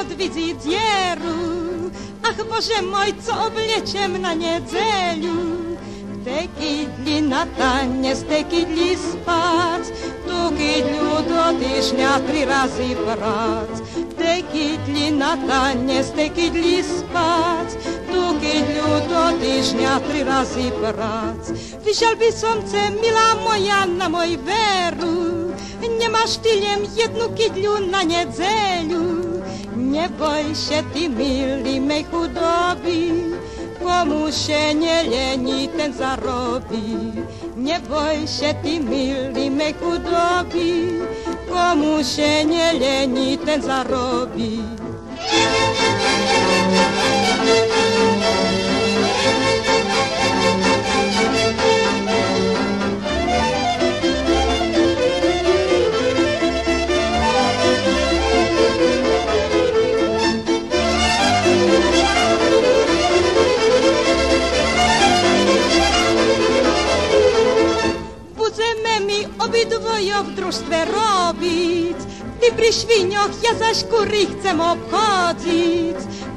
od wizydzieru. Ach Boże mój, co oblieciem na niedzielu. Te kidli na taniec, te kidli spać, tu kidlu do tyżnia trzy razy prac. Te kidli na taniec, te kidli spać, tu kidlu tyżnia trzy razy prac. Wysialby słońce, mila moja, na moj weru, nie masz tylem jedną kidlu na niedzielu. Nie boj się ty mili mej chudobi, komu się nie leni ten zarobi. Nie boj się ty mili mej chudobi, komu się nie leni ten zarobi. Mi obydwoje w drużstwie robić. Ty przy świnioch, ja zaś kury chcę obchodzić.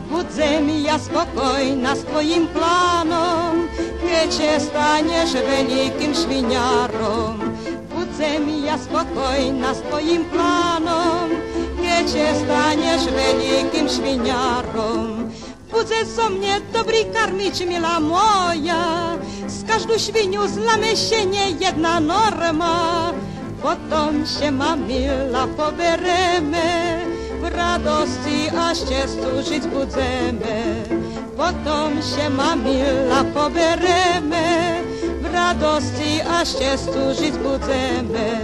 Budzę mi ja spokojna z twoim planom, wiecie staniesz wielkim świniarą. Budzę mi ja spokojna z twoim planom, wiecie staniesz wielkim świniarą. że są mnie dobry karmić, mila moja. Z każdą świnią zlamy się nie jedna norma. Potem się ma mila poberemy, w radości aż się służyć budzemy. Potem się ma mila poberemy, w radości aż się służyć budzemy.